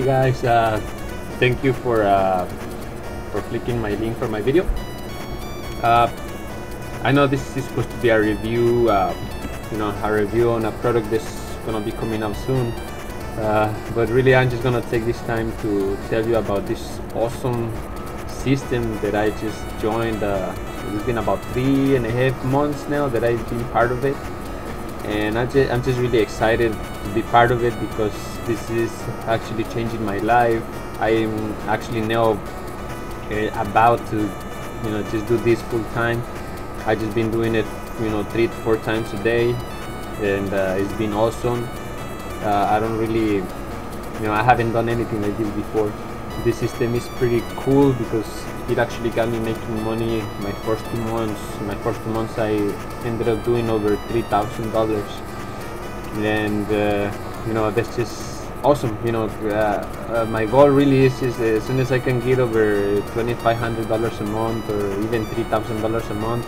Hey guys, uh, thank you for uh, for clicking my link for my video. Uh, I know this is supposed to be a review, uh, you know, a review on a product that's gonna be coming out soon. Uh, but really, I'm just gonna take this time to tell you about this awesome system that I just joined. Uh, it's been about three and a half months now that I've been part of it, and I just, I'm just really excited to be part of it because this is actually changing my life. I am actually now uh, about to, you know, just do this full time. I just been doing it, you know, three to four times a day, and uh, it's been awesome. Uh, I don't really, you know, I haven't done anything like this before. This system is pretty cool because it actually got me making money my first two months. My first two months, I ended up doing over three thousand dollars, and uh, you know, that's just awesome you know uh, uh, my goal really is, is as soon as I can get over $2,500 a month or even $3,000 a month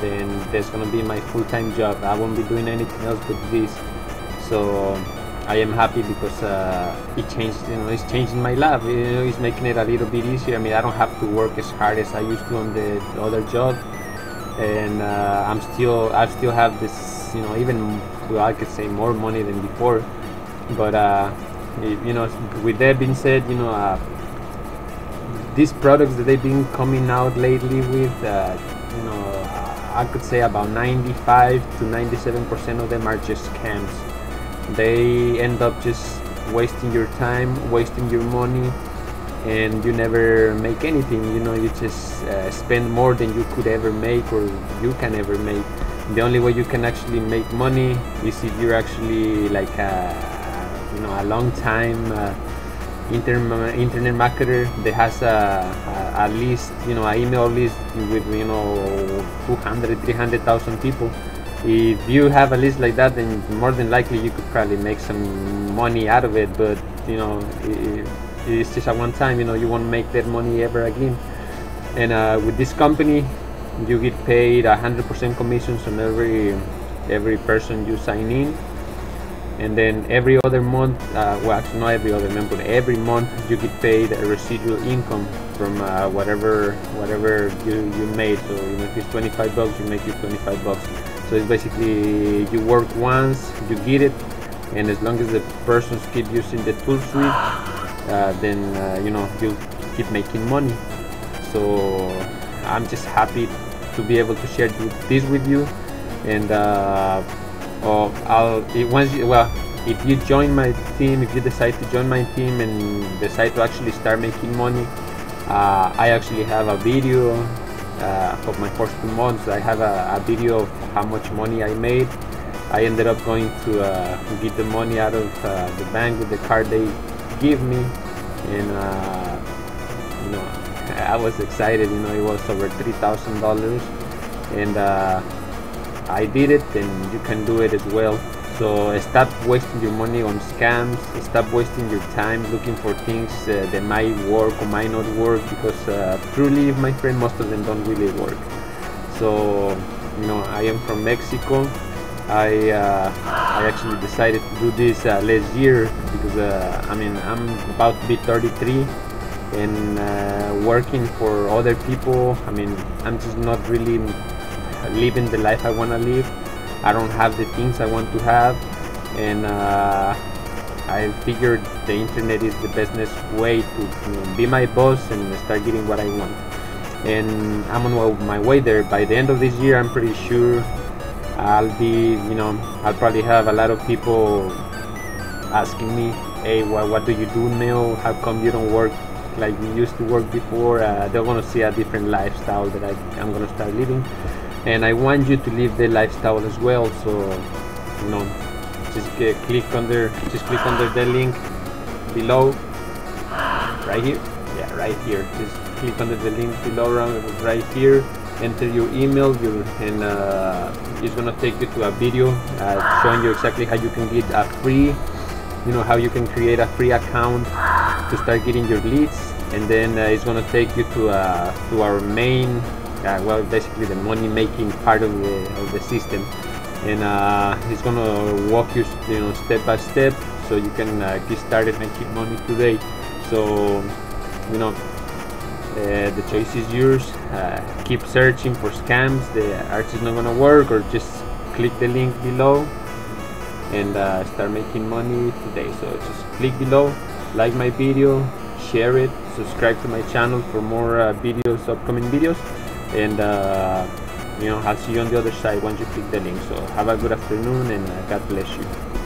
then that's gonna be my full-time job. I won't be doing anything else but this. So I am happy because uh, it changed you know it's changing my life. You know it's making it a little bit easier. I mean I don't have to work as hard as I used to on the, the other job. And uh, I'm still I still have this you know even well I could say more money than before. But uh, you know with that being said you know uh, these products that they've been coming out lately with uh, you know I could say about 95 to 97 percent of them are just scams they end up just wasting your time wasting your money and you never make anything you know you just uh, spend more than you could ever make or you can ever make. The only way you can actually make money is if you're actually like a you know a long time uh, internet internet marketer that has a, a, a list you know an email list with you know 200 300,000 people if you have a list like that then more than likely you could probably make some money out of it but you know it, it's just at one time you know you won't make that money ever again. And uh, with this company you get paid 100% commissions on every every person you sign in. And then every other month uh, well actually not every other month but every month you get paid a residual income from uh, whatever whatever you, you made. So you know if it's 25 bucks you make you 25 bucks so it's basically you work once you get it and as long as the persons keep using the tool suite uh, then uh, you know you'll keep making money. So I'm just happy to be able to share this with you. And uh, or I'll it, once you, well if you join my team if you decide to join my team and decide to actually start making money uh, I actually have a video uh, of my first two months I have a, a, video of how much money I made. I ended up going to uh, get the money out of uh, the bank with the card they give me. And uh, you know I was excited you know it was over three thousand dollars. And uh, I did it and you can do it as well so stop wasting your money on scams. Stop wasting your time looking for things uh, that might work or might not work because uh, truly my friend most of them don't really work. So you know I am from Mexico. I uh, I actually decided to do this uh, last year because uh, I mean I'm about to be 33 and uh, working for other people. I mean I'm just not really living the life I want to live. I don't have the things I want to have, and uh, I figured the internet is the best way to be my boss and start getting what I want. And I'm on my way there. By the end of this year, I'm pretty sure I'll be, you know, I'll probably have a lot of people asking me, hey, what, what do you do now? How come you don't work like you used to work before? Uh, they're gonna see a different lifestyle that I, I'm gonna start living and I want you to live the lifestyle as well so you know just get, click under just click under the link below. Right here? Yeah right here. Just click under the link below right here. Enter your email your and uh, it's gonna take you to a video uh, showing you exactly how you can get a free you know how you can create a free account to start getting your leads. And then uh, it's gonna take you to uh, to our main uh, well basically the money making part of the, of the system and uh, gonna walk you you know step by step so you can uh, get started making money today. So, you know, uh, the choice is yours. Uh, keep searching for scams. The art is not gonna work, or just click the link below and uh, start making money today. So just click below, like my video, share it, subscribe to my channel for more uh, videos, upcoming videos, and uh, you know I'll see you on the other side once you click the link. So have a good afternoon and uh, God bless you.